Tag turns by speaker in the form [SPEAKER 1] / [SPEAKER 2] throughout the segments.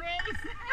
[SPEAKER 1] Chris.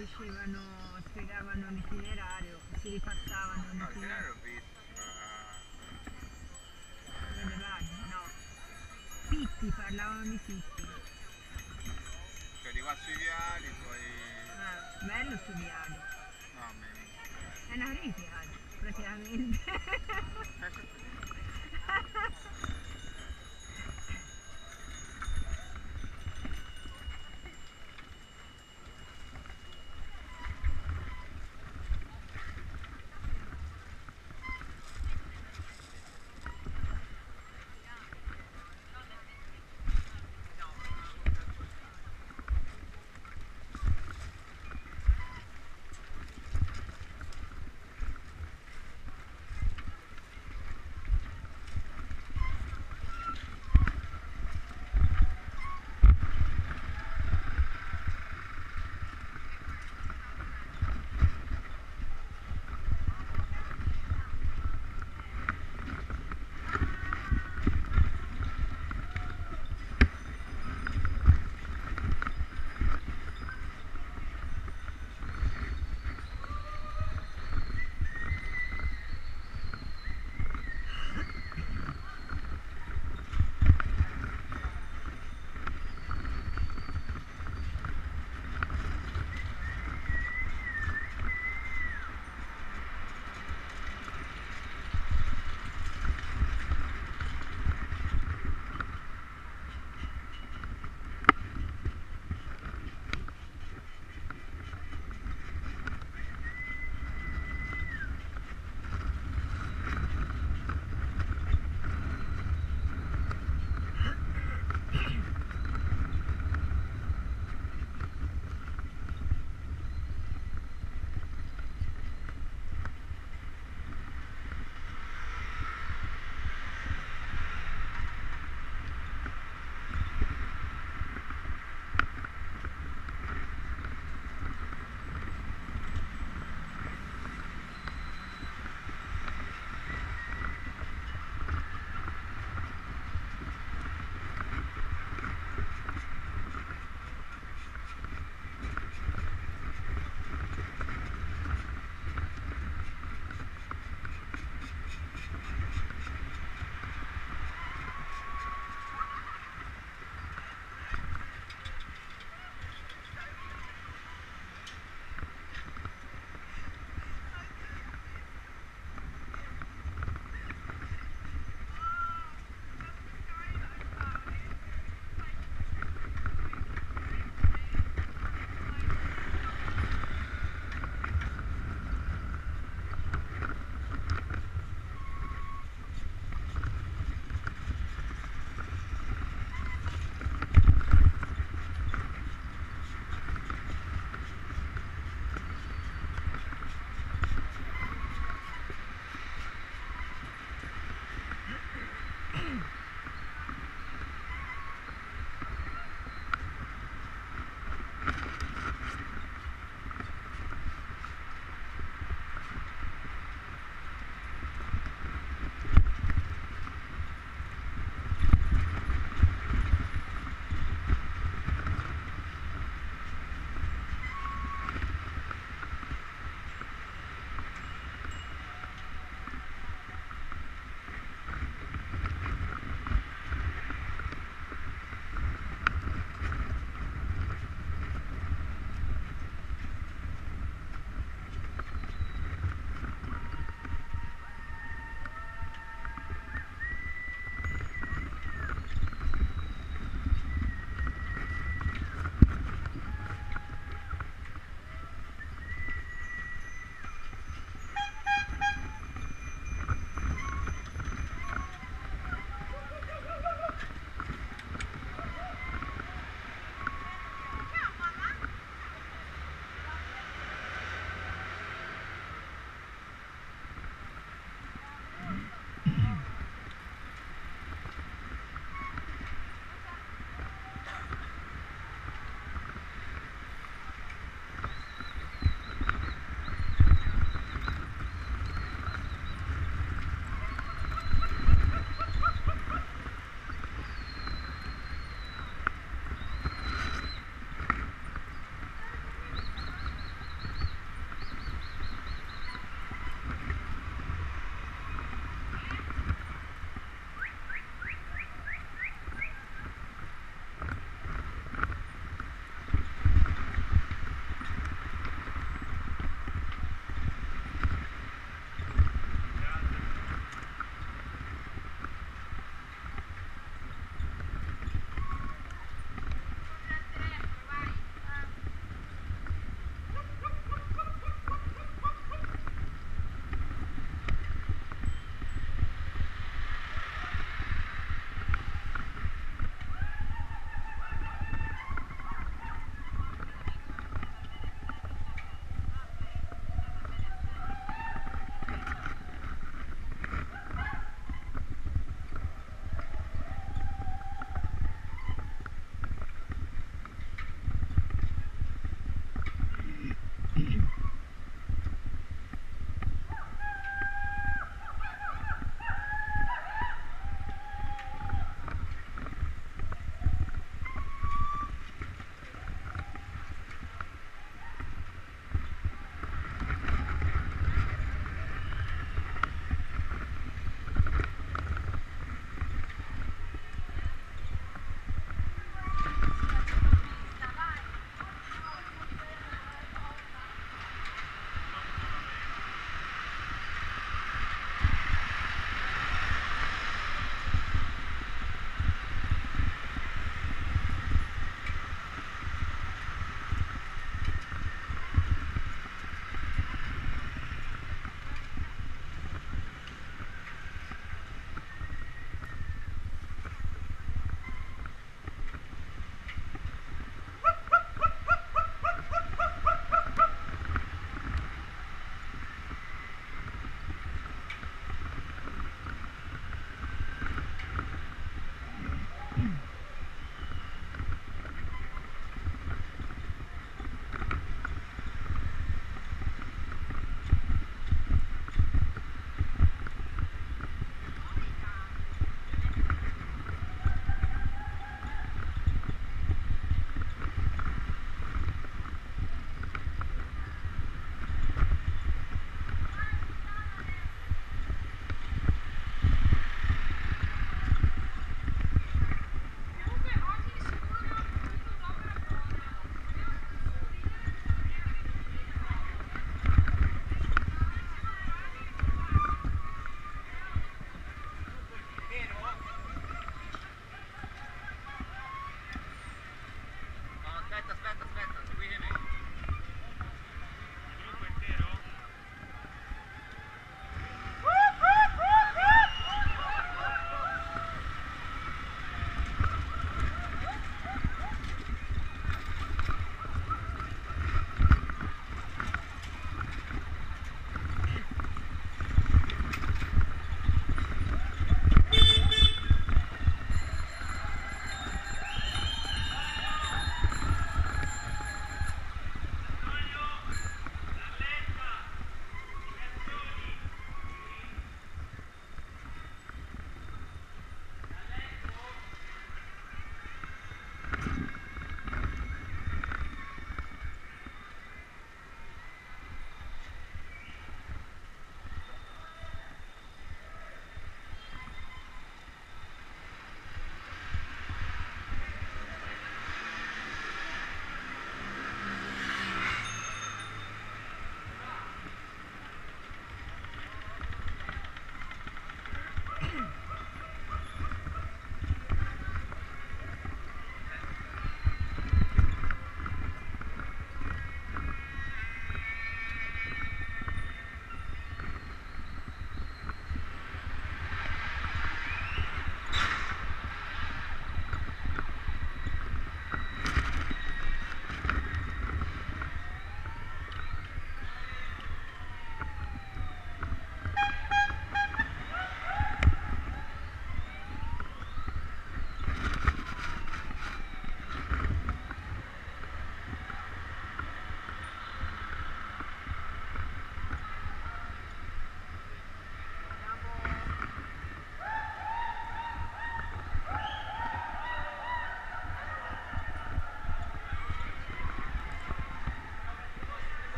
[SPEAKER 1] dicevano, spiegavano l'itinerario, si ripassavano l'itinerario. Vedevate? No. Pitti, parlavano di Pitti.
[SPEAKER 2] Cioè di qua sui viali, poi...
[SPEAKER 1] Ah, bello studiato.
[SPEAKER 2] No, me-
[SPEAKER 1] È una rete, praticamente.